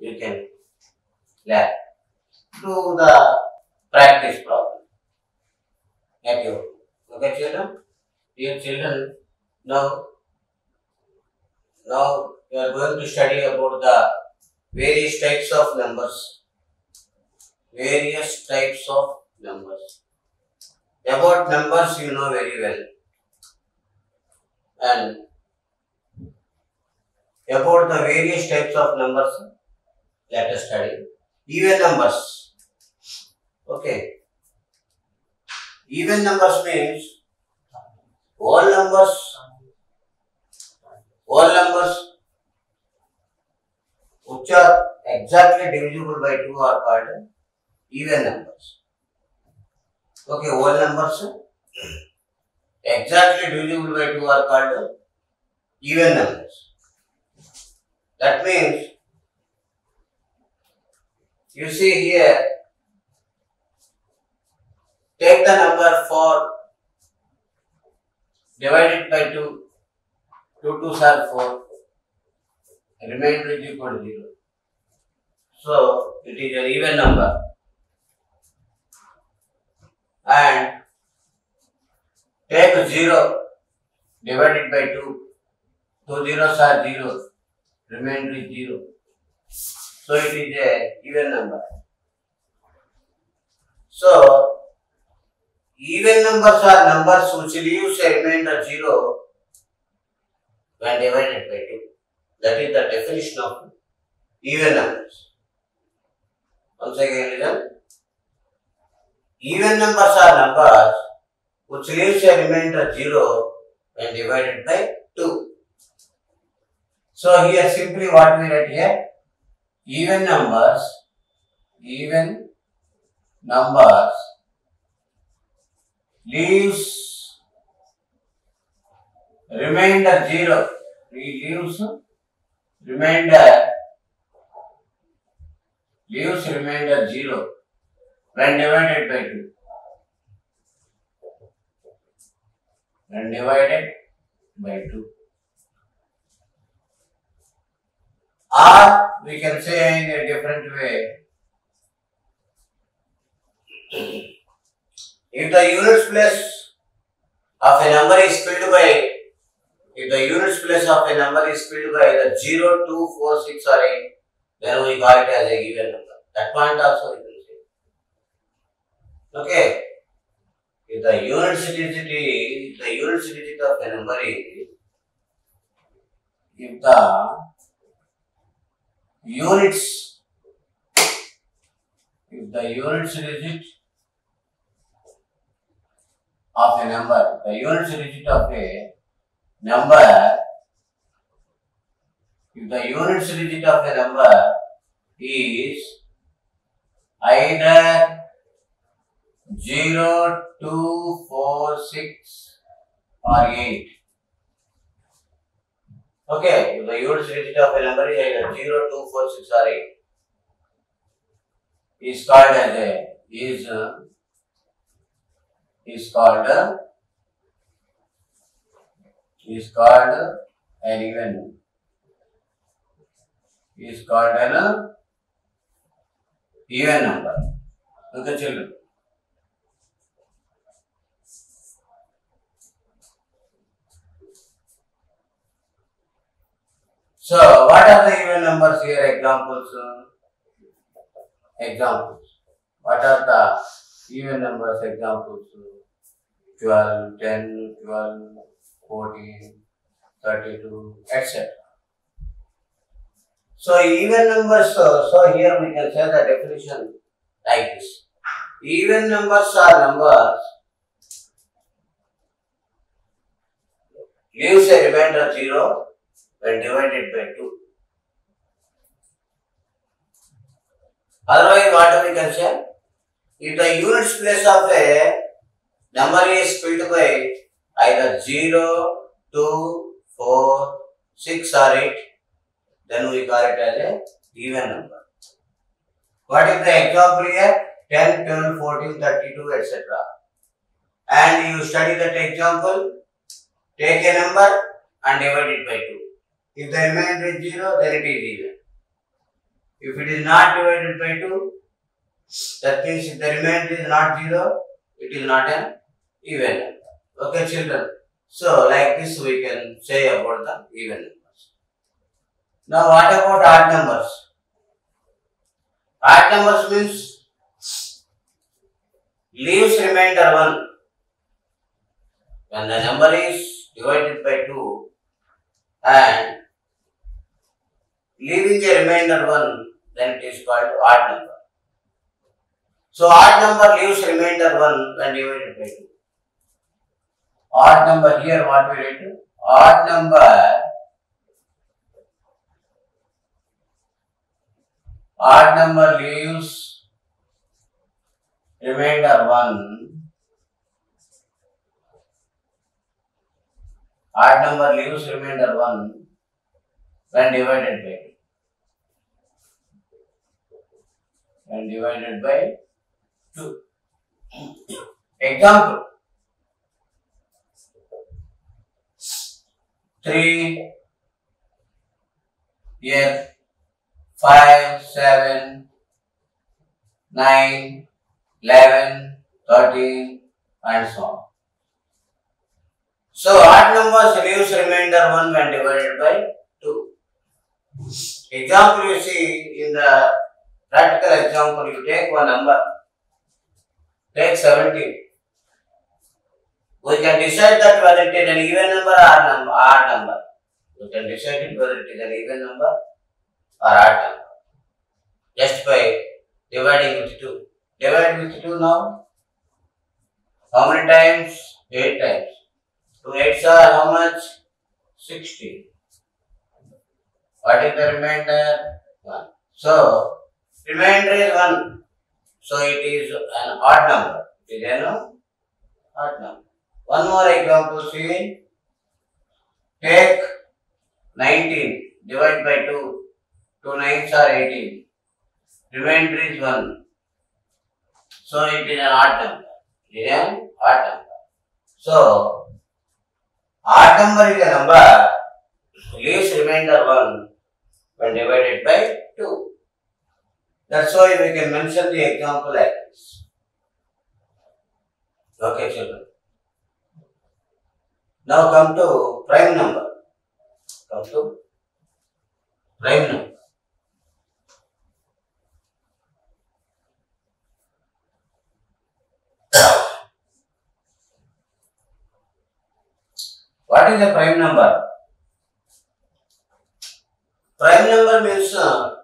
you can learn. Do the practice problem. Thank you. Okay, children? Dear children, now, now you are going to study about the various types of numbers. Various types of numbers. About numbers you know very well. And about the various types of numbers let us study even numbers. Okay. Even numbers means all numbers, all numbers which are exactly divisible by 2 are called even numbers. Okay, all numbers exactly divisible by 2 are called even numbers. That means you see here, take the number 4, divide it by 2, 2 2 are 4, remainder is equal to 0. So, it is an even number. And take 0, divide it by 2, 2 zeros are 0, remainder is 0. So it is a even number. So even numbers are numbers which leaves a remainder zero when divided by two. That is the definition of even numbers. Once again listen. Even numbers are numbers which leaves a remainder zero when divided by two. So here simply what we write here even numbers even numbers leaves remainder 0 leaves remainder leaves remainder 0 when divided by 2 when divided by 2 or we can say in a different way. If the units place of a number is filled by, if the units place of a number is filled by either 0, 2, 4, 6 or 8, then we call it as a given number. That point also is will say. Okay. If the unit digit is, the unit digit of a number is, if the units. If the units digit of a number, the units digit of a number, if the units digit of a number is either 0, 2, 4, 6 or 8, Okay, the unit digit of a number is either 0, 2, 4, 6 or 8 is called as a is uh, is called uh, is called uh, an even is called an even number. Look at children. So, what are the even numbers here? Examples. Uh, examples. What are the even numbers? Examples. 12, 10, 12, 14, 32, etc. So, even numbers, uh, so, here we can say the definition like this. Even numbers are numbers leaves a remainder 0 when divided by 2. Otherwise, what we can say? If the units place of a number is filled by either 0, 2, 4, 6 or 8, then we call it as a even number. What is the example here? 10, 12, 14, 32, etc. And you study that example, take a number and divide it by 2. If the remainder is 0, then it is even. If it is not divided by 2, that means if the remainder is not 0, it is not an even number. Okay, children. So, like this we can say about the even numbers. Now, what about odd numbers? Odd numbers means leaves remainder 1. When the number is divided by 2 and leaving a remainder 1, then it is called odd number. So odd number leaves remainder 1 when divided by 2. Odd number here what we write? Odd number odd number leaves remainder 1 odd number leaves remainder 1 when divided by 2. and divided by 2. Example 3 5, 7, 9, 11, 13 and so on. So odd numbers leaves remainder 1 when divided by 2. Example you see in the Practical example, you take one number, take 17. We can decide that whether it is an even number or number, odd number. We can decide it whether it is an even number or odd number. Just by dividing with 2. Divide with 2 now. How many times? 8 times. 2 8s are how much? 16. What is the remainder? 1. So, remainder is one. So it is an odd number. It is an odd number. One more example, see. Take nineteen divided by two. Two nines are eighteen. Remainder is one. So it is an odd number. It is an odd number. So, odd number is a number least remainder one when divided by two. That's why we can mention the example like this. Okay, children. Now come to prime number. Come to prime number. what is a prime number? Prime number means uh,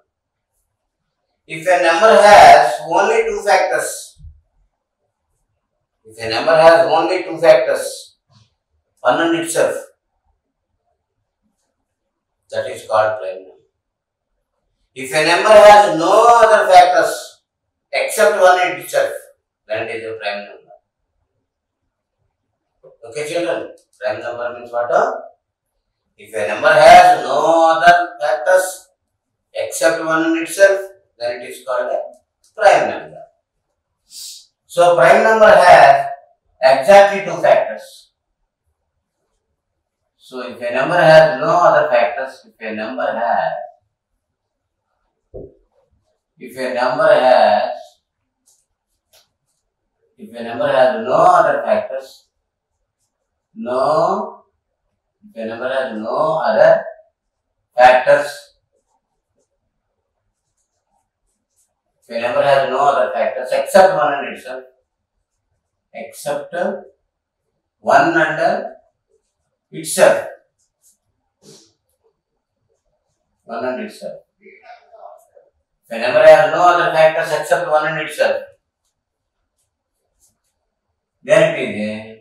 if a number has only two factors, if a number has only two factors, one and itself, that is called prime number. If a number has no other factors except one and itself, then it is a prime number. Okay, children. Prime number means what? If a number has no other factors except one and itself, then it is called a prime number. So prime number has exactly two factors. So if a number has no other factors, if a number has if a number has if a number has no other factors no if a number has no other factors So number has no other factors except one and itself. Except one 100 itself. One and itself. The number has no other factors except one and itself. Then it is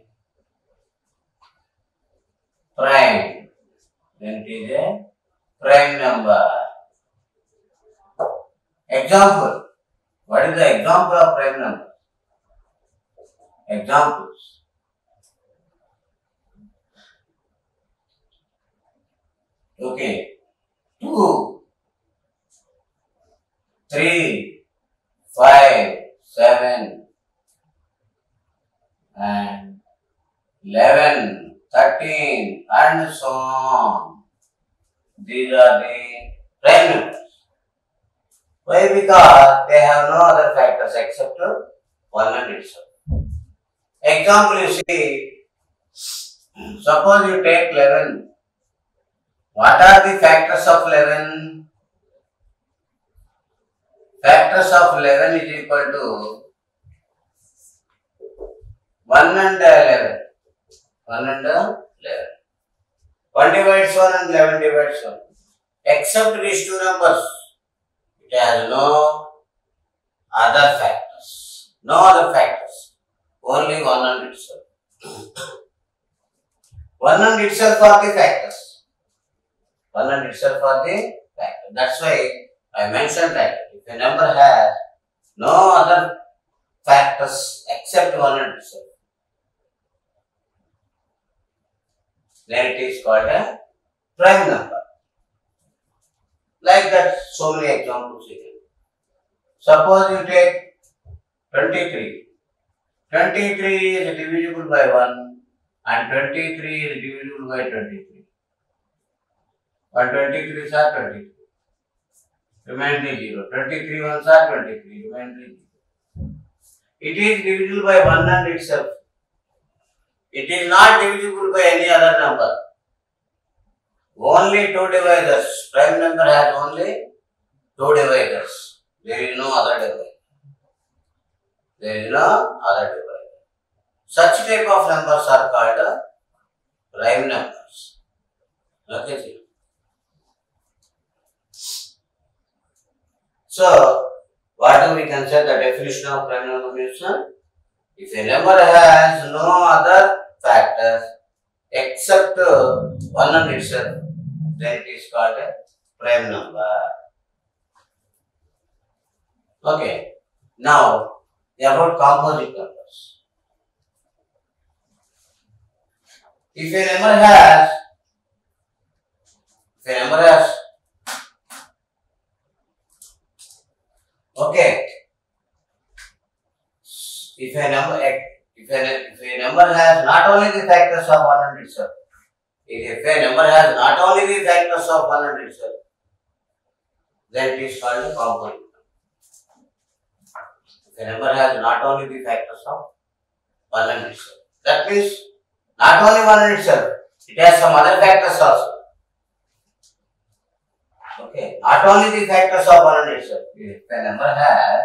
a prime. Then it is a prime number. Example. What is the example of prime number? Examples. Okay. 2, 3, 5, 7 and 11, 13 and so on. These are the Why? Because they have no other factors except one and itself. Example you see, suppose you take 11. What are the factors of 11? Factors of 11 is equal to 1 and 11. 1 and 11. 1 divides 1 and 11 divides 1. Except these two numbers. There are no other factors. No other factors. Only one and itself. one and itself are the factors. One and itself are the factors. That's why I mentioned that if a number has no other factors except one and itself, then it is called a prime number. Like that, so many examples you can. Suppose you take 23. 23 is divisible by 1 and 23 is divisible by 23. But 23 is 23. Remainder 0. 23 ones are 23. Remainder zero. It is divisible by 1 and itself. It is not divisible by any other number. Only two divisors. Prime number has only two divisors. There is no other divisor. There is no other divisor. Such type of numbers are called prime numbers. Okay. So, what do we consider the definition of prime number means? If a number has no other factors except one and itself, that is called prime number. Okay. Now, about composite numbers. If a number has, if a number has, okay, if a number, if a, if a number has not only the factors of one and itself, If a number has not only the factors of 100 itself, then it is called a component. If a number has not only the factors of 100 itself, that means not only 100 itself, it has some other factors also. Okay, not only the factors of 100 itself, if a number has,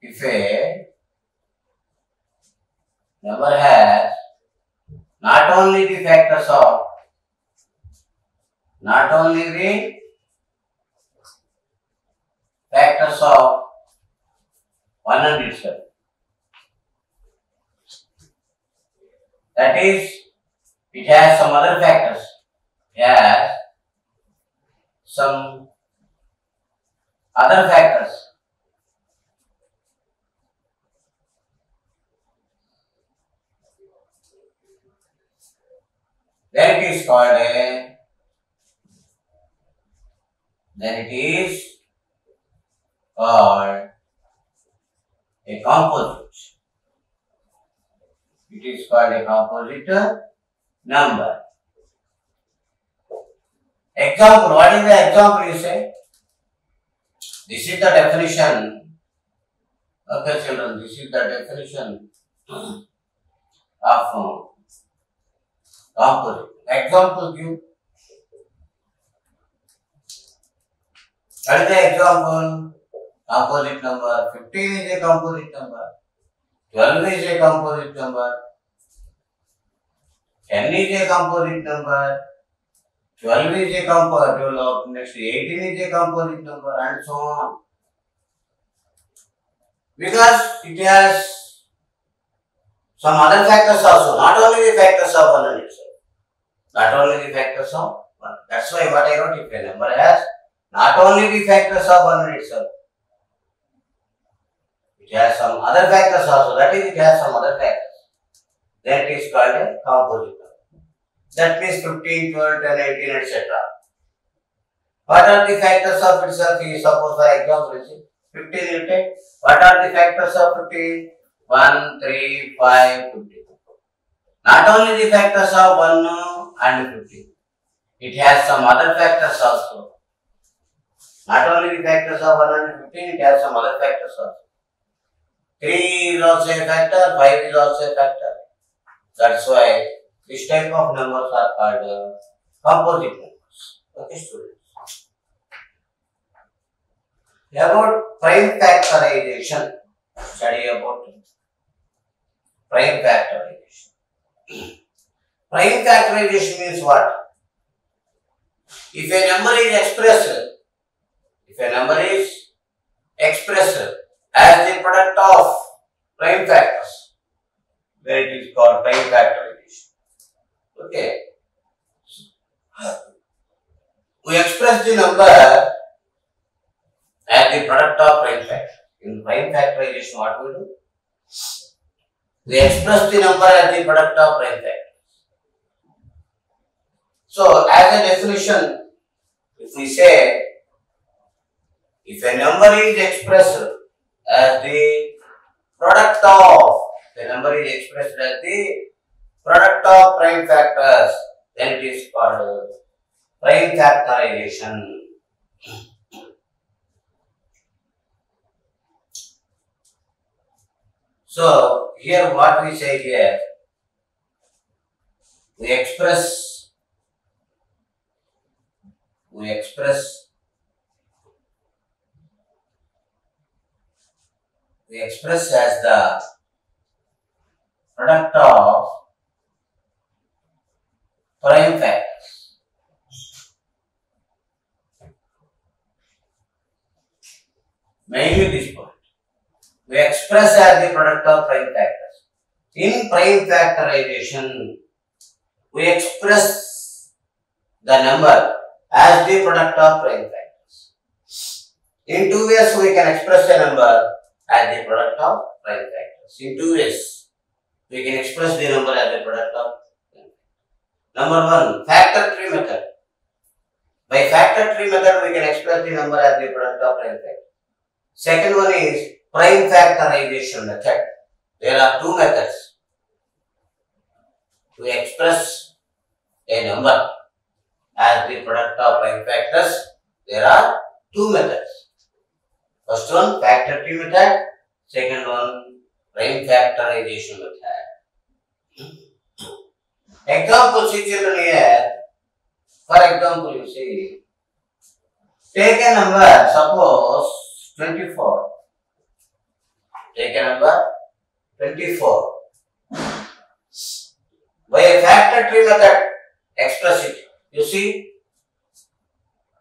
if a number has not only the factors of not only the factors of 1 and itself. That is, it has some other factors. Yes, some other factors That is called a then it is called a composite. It is called a composite number. Example, what is the example you say? This is the definition. Okay, children, this is the definition of uh, operate. Example give. Another example, composite number. 15 is a composite number. 12 is a composite number. 10 is a composite number. 12 is a composite develop, next 18 is a composite number and so on. Because it has some other factors also, not only the factors of 1 and itself. not only the factors of 1. That's why what I wrote if a number has not only the factors of 1 itself, it has some other factors also, that is, it has some other factors. That is called a composite number. That means 15, 12, 10, 18, etc. What are the factors of itself? You suppose for example, you 15 you take. What are the factors of 15? 1, 3, 5, 15. Not only the factors of 1, and 15. It has some other factors also. Not only the factors of 115, it has some other factors also. 3 is also a factor, 5 is also a factor. That's why this type of numbers are called uh, composite numbers. Okay, students. About prime factorization, study about prime factorization. Prime factorization means what? If a number is expressed, if a number is expressed as the product of prime factors, then it is called prime factorization. Okay. We express the number as the product of prime factors. In prime factorization, what we do? We express the number as the product of prime factors. So, as a definition, if we say, if a number is expressed as the product of, the number is expressed as the product of prime factors, then it is called prime factorization. So, here what we say here, we express we express we express as the product of prime factors. Mainly this point. We express as the product of prime factors. In prime factorization, we express the number as the product of prime factors. In two ways, we can express a number as the product of prime factors. In two ways, we can express the number as the product of Number one, factor tree method. By factor tree method, we can express the number as the product of prime factors. Second one is prime factorization method. There are two methods to express a number. as the product of prime factors, there are two methods. First one factor factorial method, second one prime factorization method. Example situation here. For example, you see, take a number, suppose 24. Take a number 24. By a factor tree method, express it. You see,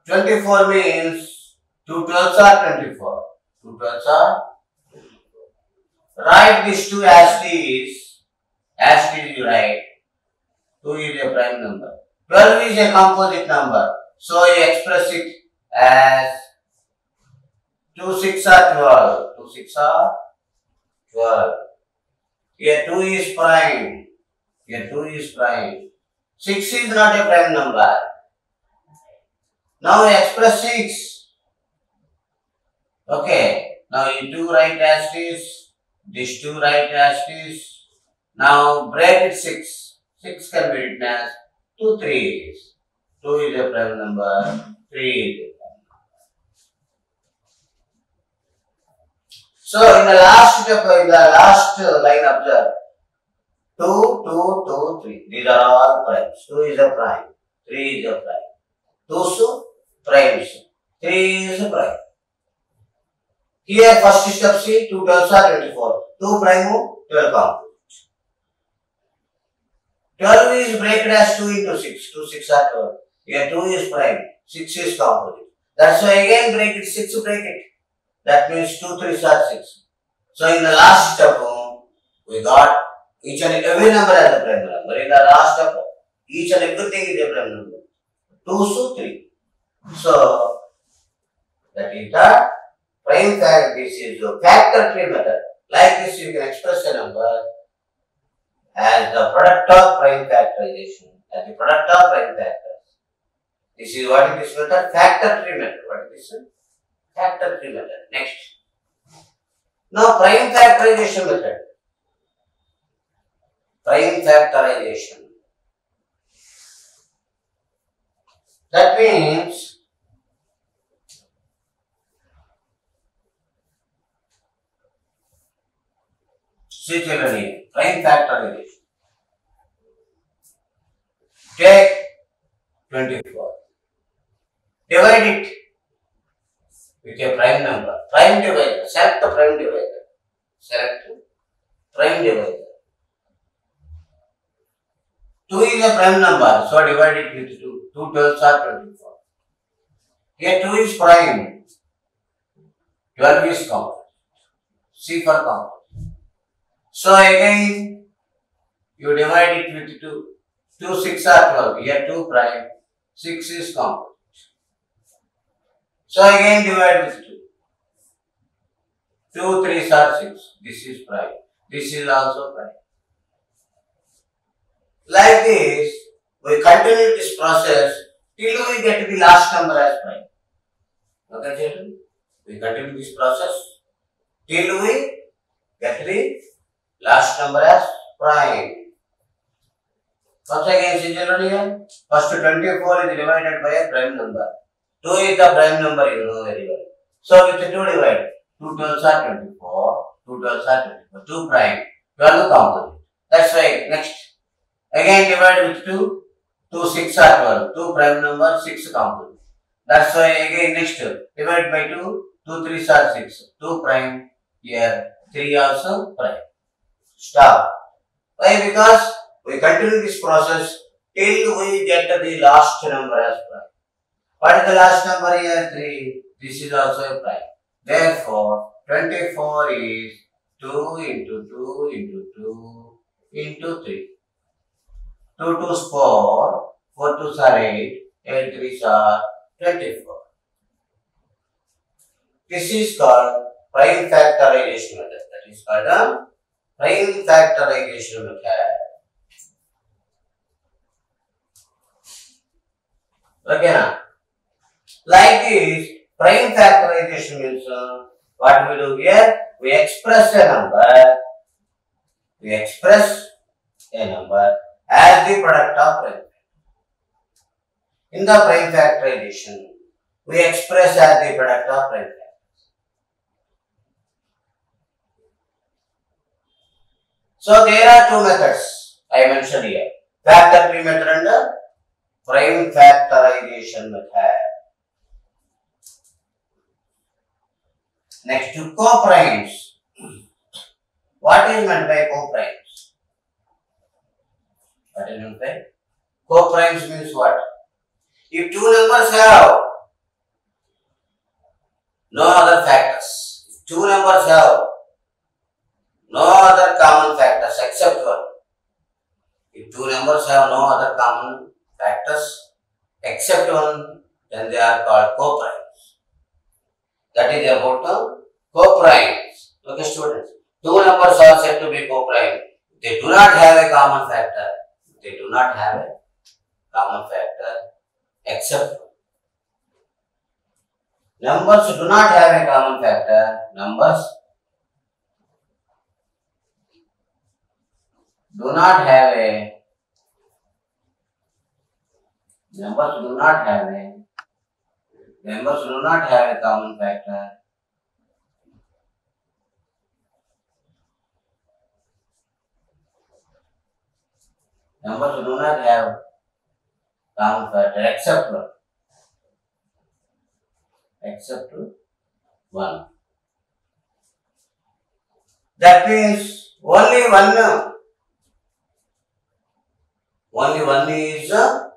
24 means 2 twelves are 24. 2 twelves are 24. Write these two as these. As these you write. 2 is a prime number. 12 is a composite number. So you express it as 2 6 are 12. 2 6 are 12. Here 2 is prime. Here 2 is prime. 6 is not a prime number. Now express 6. Okay. Now you 2 right as this. This 2 right as this. Now break it 6. 6 can be written as 2 3 is. 2 is a prime number. 3 is a prime number. So in the last, in the last line observe. 2, 2, 2, 3. These are all primes. 2 is a prime. 3 is a prime. Those primes. 3 is a prime. Here first step see 2 12s are 24. 2 prime 12 component. 12 is break as 2 into 6. 2 6 are 12. Here 2 is prime. 6 is component. That's why again break it 6 break it. That means 2 3 are 6. So in the last step we got each and every number has a prime number. In the last step, each and everything is a prime number. 2 so 3. So, that is the prime factor. This is the factor tree method. Like this, you can express a number as the product of prime factorization, as the product of prime factors. This is what is this method, factor tree method. What is this? Factor tree method. Next. Now, prime factorization method prime factorization. That means similarly, prime factorization. Take 24. Divide it with a prime number. Prime divisor. Select the prime divisor. Select prime divisor. 2 is a prime number, so divide it with 2. 2 twelves are 24. Here 2 is prime, 12 is complex. C for complex. So again, you divide it with 2. 2 6 are 12, here 2 prime, 6 is complex. So again divide with 2. 2 3 are 6, this is prime, this is also prime. Like this, we continue this process till we get the last number as pi. Okay, children? We continue this process till we get the last number as prime. Once again, see children here. First twenty-four is divided by a prime number. Two is the prime number, you know very well. So with two divided, two twelves are twenty-four. Two twelves are twenty-four. Two prime, Twelve composite. That's why next Again divide with 2. 2, 6 are 12. 2 prime number, 6 component. That's why again next divide by 2. 2, 3 are 6. 2 prime here. 3 also prime. Stop. Why? Because we continue this process till we get the last number as prime. What is the last number here? 3. This is also a prime. Therefore, 24 is 2 into 2 into 2 into 3. 2 to 4, 4 to 8, 8 3's 24. This is called prime factorization method. That is called a prime factorization method. Okay now. Like this, prime factorization means uh, what we do here? We express a number. We express a number as the product of prime factor. In the prime factorization, we express as the product of prime factors. So there are two methods I mentioned here, factor P method and the prime factorization method. Next to What What is meant by co-primes? That is implied. Co-primes means what? If two numbers have no other factors, if two numbers have no other common factors except one, if two numbers have no other common factors except one, then they are called co-primes. That is their motto, co-primes. Okay, students. Two numbers are said to be co-prime. They do not have a common factor they do not have a common factor except numbers do not have a common factor numbers do not have a numbers do not have a numbers do not have a common factor numbers do not have long factor except one. Except one. That means only one. Only one is uh,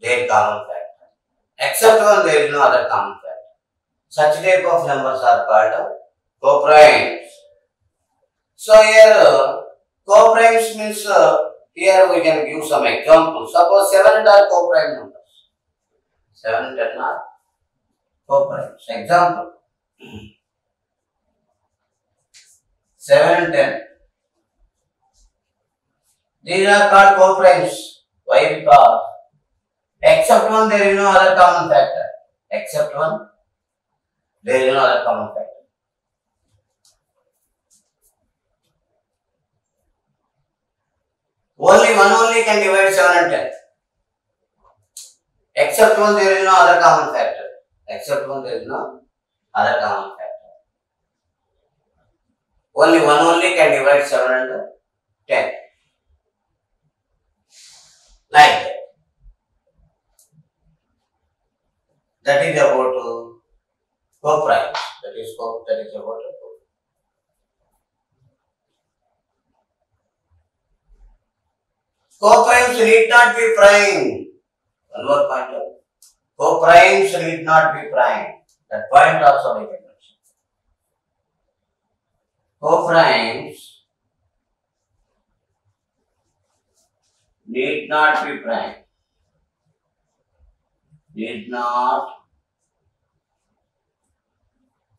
their common factor. Except one, there is no other common factor. Such type of numbers are called coprimes. So here uh, coprimes means uh, Here we can give some examples. Suppose seven and are co-prime numbers. Seven and ten are co-primes. Example. Seven and ten. These are called co-primes. Why? Because except one there is no other common factor. Except one there is no other common factor. Only one only can divide 7 and 10. Except 1 there is no other common factor. Except 1 there is no other common factor. Only 1 only can divide 7 and 10. Like that. That is about uh, co-prime. That is co thats is about uh, Co-primes need not be prime. One more point. Co-primes need not be prime. That point also we can mention. Co-primes need not be prime. Need not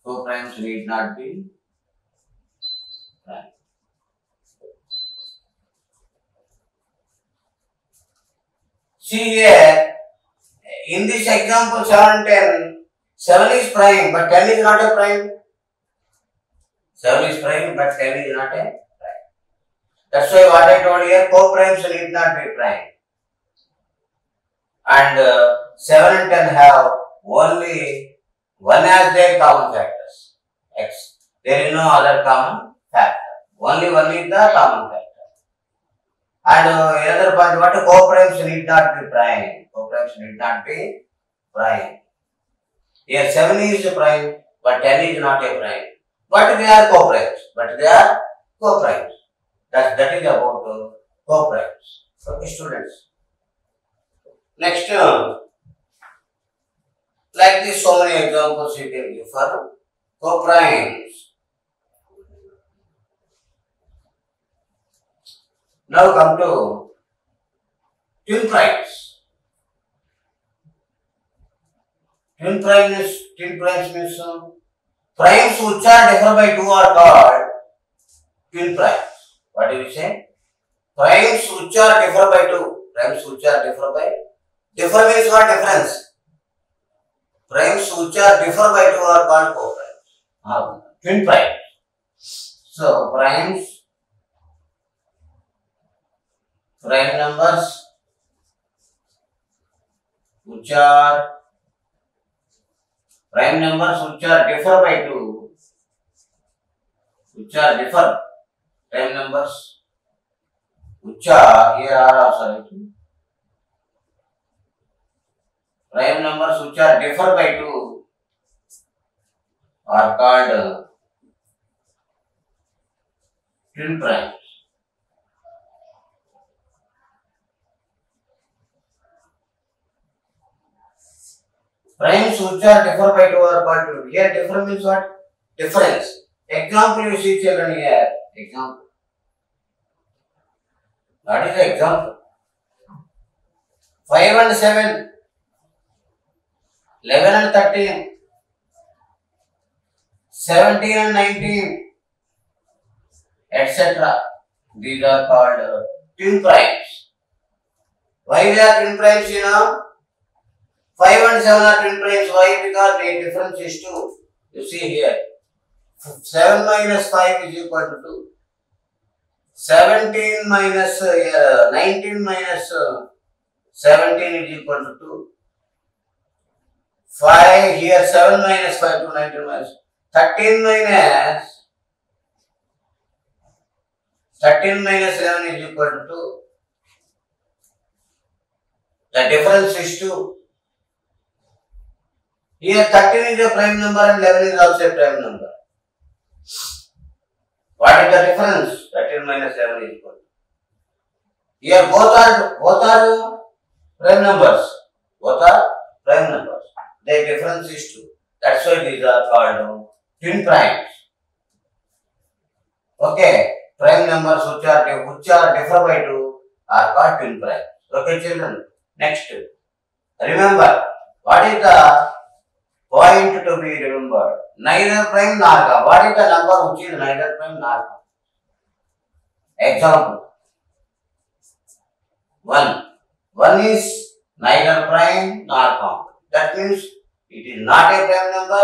co-primes need not be See here, in this example seven ten, seven is prime but ten is not a prime. Seven is prime but ten is not a prime. That's why what I told here, four primes need not be prime. And uh, 7 and ten have only one as their common factors, x. There is no other common factor. Only one is the common factor. And another point, what co cooperatives need not be prime. co Cooperatives need not be prime. Here 7 is a prime, but 10 is not a prime. But they are co-primes. But they are co That, that is about uh, primes for students. Next, uh, like this, so many examples you can give for co-primes. Now come to twin primes. Twin primes, twin primes means primes which are different by two are called twin primes. What do you say? Primes which are different by two. Primes which are different by differ means what difference? Primes which are different by two are called co primes. Uh, twin primes. So primes prime numbers which are differ by 2, prime numbers which are prime numbers which are differ by 2 are called twin prime. rhymes which are differ by two or part two. Here differ means what? Difference. Example you see children here. Example. That is the example. Five and seven. Eleven and thirteen. Seventeen and nineteen. Etc. These are called twin primes. Why they are twin primes? You know. 5 and 7 are twin primes. Why? Because the difference is 2. You see here. 7 minus 5 is equal to 2. 17 minus, uh, 19 minus uh, 17 is equal to 2. 5 here, 7 minus 5 to 19 minus. 13 minus 13 minus 7 is equal to 2. The difference is 2. Here 13 is a prime number and 11 is also a prime number. What is the difference? 13 minus 7 is equal. Here both are both are prime numbers. Both are prime numbers. Their difference is 2. That's why these are called twin primes. Okay. Prime numbers which are which are differ by 2 are called twin primes. Okay, children. Next. Remember, what is the Point to be remembered. Neither prime nor ka. What is the number which is neither prime nor ka? Example. 1. 1 is neither prime nor component. That means it is not a prime number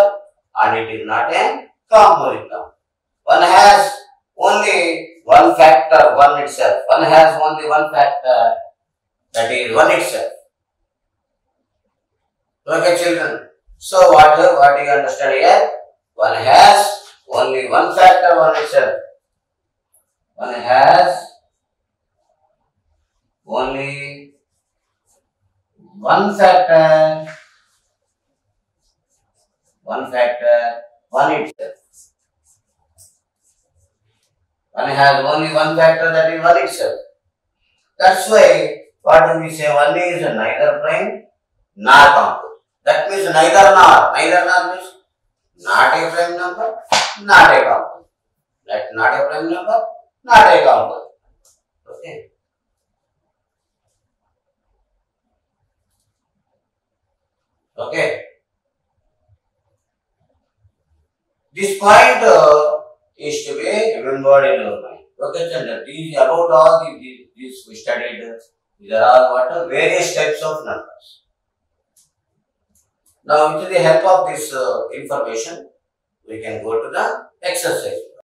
and it is not a composite number. One has only one factor, one itself. One has only one factor, that is one itself. Okay, children. So what do, what do you understand here? One has only one factor on itself. One has only one factor, one factor, one itself. One has only one factor that is one itself. That's why what do we say? One is neither prime nor composite. That means neither nor. Neither nor means not a prime number, not a composite. That not a prime number, not a composite. Okay. Okay. This point uh, is to be remembered in your mind. Okay, Chandra. is about all the this we studied. These are all what various types of numbers. Now, with the help of this uh, information, we can go to the exercise.